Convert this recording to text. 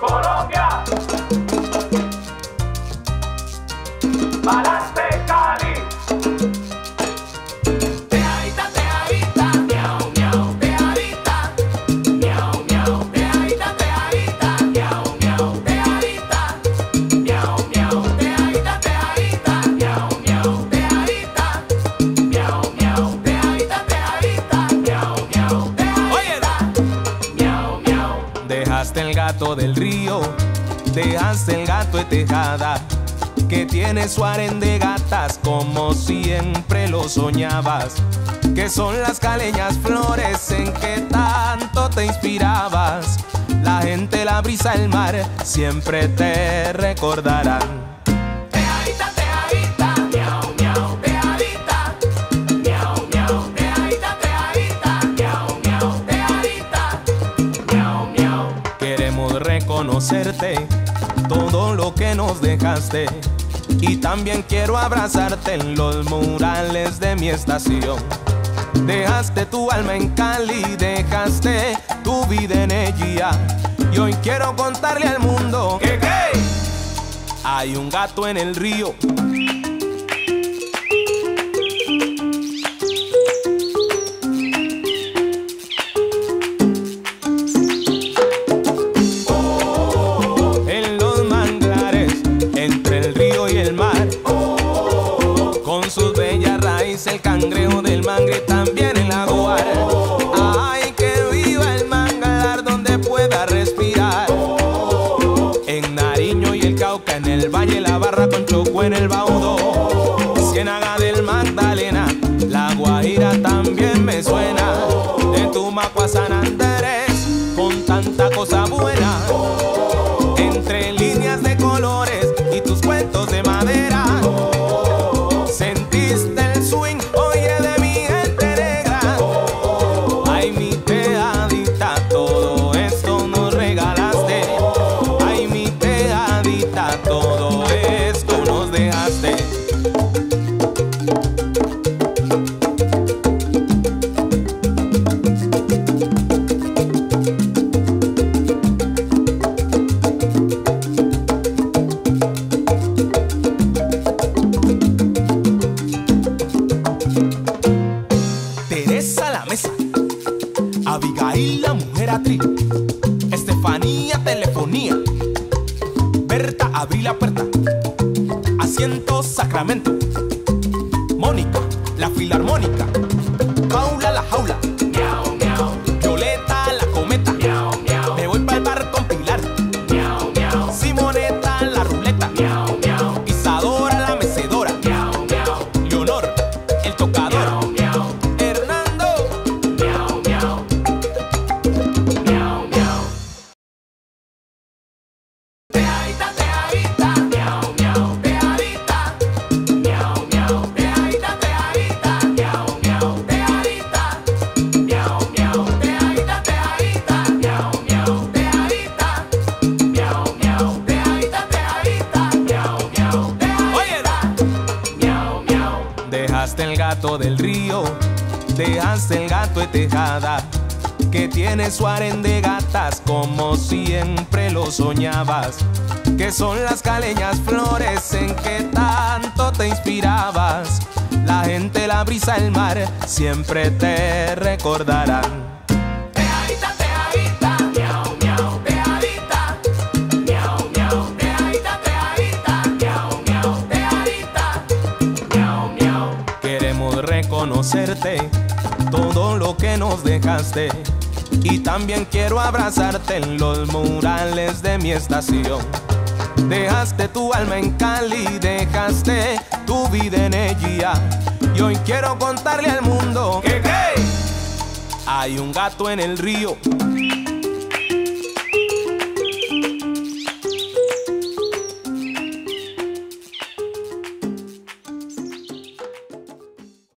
Colombia. Pa'lante del río, dejaste el gato de tejada, que tiene su harén de gatas como siempre lo soñabas. Que son las caleñas flores en que tanto te inspirabas. La gente, la brisa, el mar siempre te recordarán. Reconocerte todo lo que nos dejaste. Y también quiero abrazarte en los murales de mi estación. Dejaste tu alma en Cali, dejaste tu vida en ella. Y hoy quiero contarle al mundo que ¿qué? hay un gato en el río. Navidad. Estefanía telefonía, Berta abrí la puerta, asiento Sacramento, Mónica la filarmónica, Dejaste el gato del río, dejaste el gato de tejada, que tiene su harén de gatas como siempre lo soñabas. Que son las caleñas flores en que tanto te inspirabas. La gente, la brisa, el mar siempre te recordarán. Reconocerte todo lo que nos dejaste. Y también quiero abrazarte en los murales de mi estación. Dejaste tu alma en Cali, dejaste tu vida en ella. Y hoy quiero contarle al mundo que ¿qué? hay un gato en el río